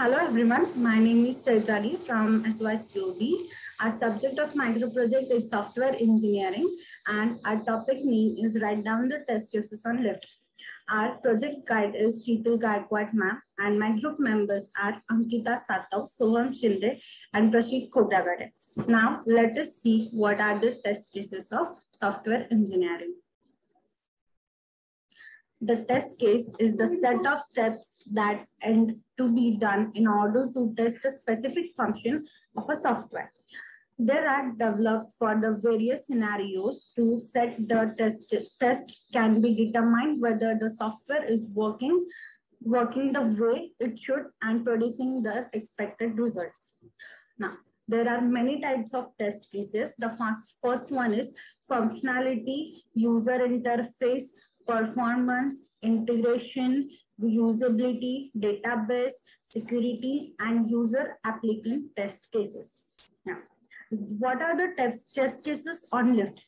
Hello everyone, my name is Chaitrali from SYCOB. Our subject of micro project is software engineering and our topic name is write down the test cases on lift. Our project guide is Sheetal Gaikwad and my group members are Ankita Satav, Soham Shinde and Prashit Kotagade. Now let us see what are the test cases of software engineering. The test case is the set of steps that end to be done in order to test a specific function of a software. There are developed for the various scenarios to set the test. Test can be determined whether the software is working, working the way it should and producing the expected results. Now, there are many types of test cases. The first, first one is functionality, user interface, performance, integration, usability, database, security, and user applicant test cases. Now, what are the test, test cases on lift?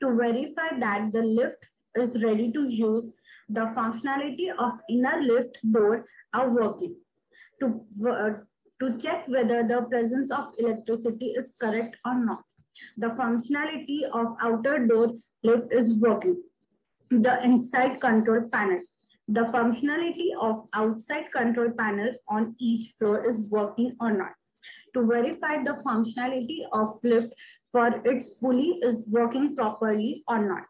To verify that the lift is ready to use, the functionality of inner lift door are working. To, uh, to check whether the presence of electricity is correct or not. The functionality of outer door lift is working. The inside control panel the functionality of outside control panel on each floor is working or not. To verify the functionality of lift for its pulley is working properly or not.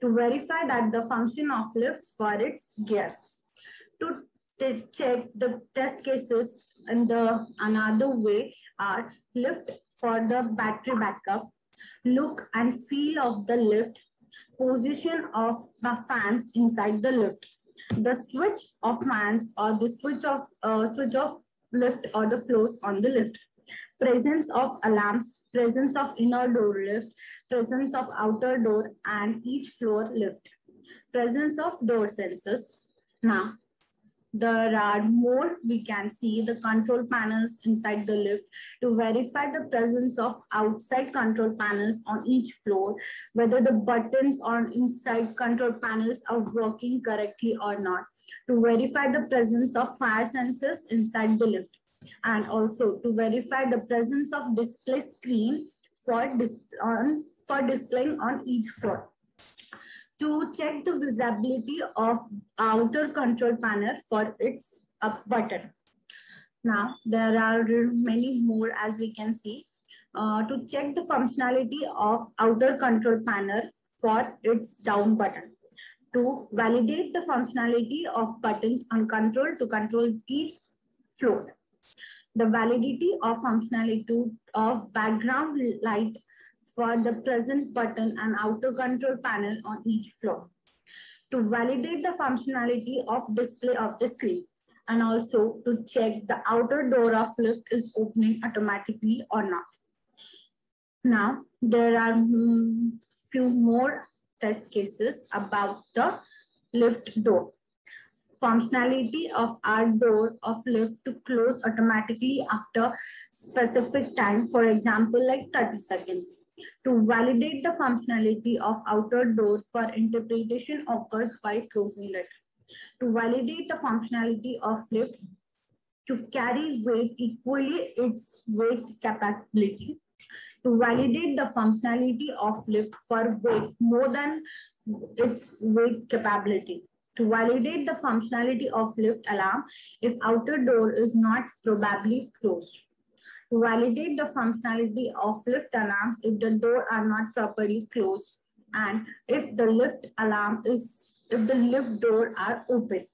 To verify that the function of lift for its gears. To check the test cases in the another way are lift for the battery backup, look and feel of the lift, position of the fans inside the lift, the switch of fans or the switch of uh, switch of lift or the flows on the lift. Presence of alarms presence of inner door lift presence of outer door and each floor lift. Presence of door sensors. Now there are more we can see the control panels inside the lift to verify the presence of outside control panels on each floor whether the buttons on inside control panels are working correctly or not to verify the presence of fire sensors inside the lift and also to verify the presence of display screen for, dis on, for displaying on each floor to check the visibility of outer control panel for its up button. Now, there are many more as we can see. Uh, to check the functionality of outer control panel for its down button. To validate the functionality of buttons on control to control each floor. The validity of functionality of background light for the present button and outer control panel on each floor to validate the functionality of display of the screen and also to check the outer door of lift is opening automatically or not. Now, there are few more test cases about the lift door. Functionality of our door of lift to close automatically after specific time, for example, like 30 seconds to validate the functionality of outer door for interpretation occurs by closing it. To validate the functionality of lift, to carry weight equally its weight capability. To validate the functionality of lift for weight more than its weight capability. To validate the functionality of lift alarm if outer door is not probably closed validate the functionality of lift alarms if the door are not properly closed and if the lift alarm is, if the lift door are open.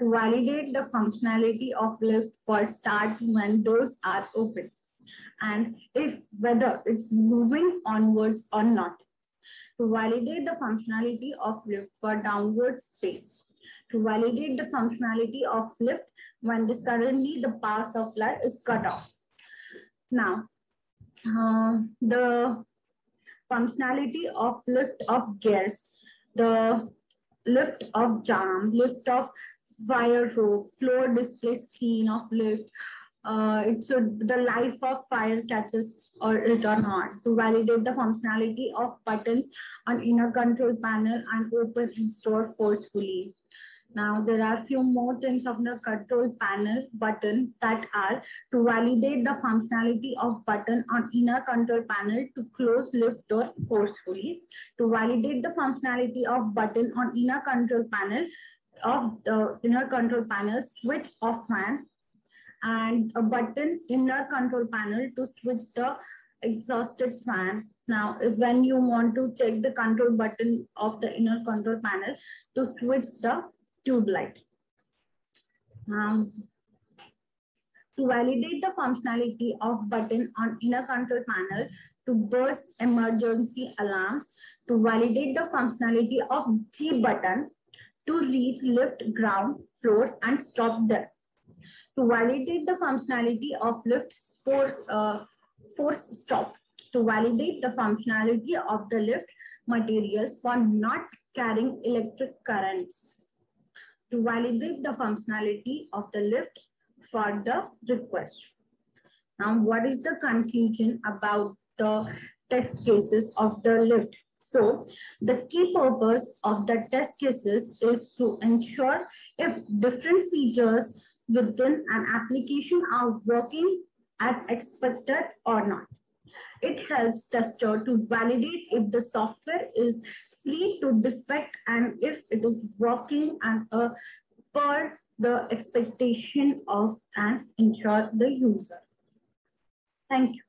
To validate the functionality of lift for start when doors are open and if whether it's moving onwards or not. To validate the functionality of lift for downward space. To validate the functionality of lift when the suddenly the power supply is cut off now, uh, the functionality of lift of gears, the lift of jam, lift of fire rope, floor display screen of lift, uh, it should the life of fire catches or it or not to validate the functionality of buttons on inner control panel and open and store forcefully Now there are few more things of the control panel button that are to validate the functionality of button on inner control panel to close lift door forcefully. To validate the functionality of button on inner control panel of the inner control panel switch off fan and a button inner control panel to switch the exhausted fan. Now, if when you want to check the control button of the inner control panel to switch the tube light. Um, to validate the functionality of button on inner control panel to burst emergency alarms, to validate the functionality of G button to reach lift ground floor and stop there. To validate the functionality of lift force, uh, force stop. To validate the functionality of the lift materials for not carrying electric currents to validate the functionality of the lift for the request. Now, what is the conclusion about the test cases of the lift? So, the key purpose of the test cases is to ensure if different features within an application are working as expected or not. It helps tester to validate if the software is free to defect and if it is working as a per the expectation of and ensure the user. Thank you.